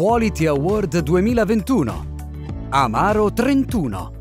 Quality Award 2021. Amaro 31.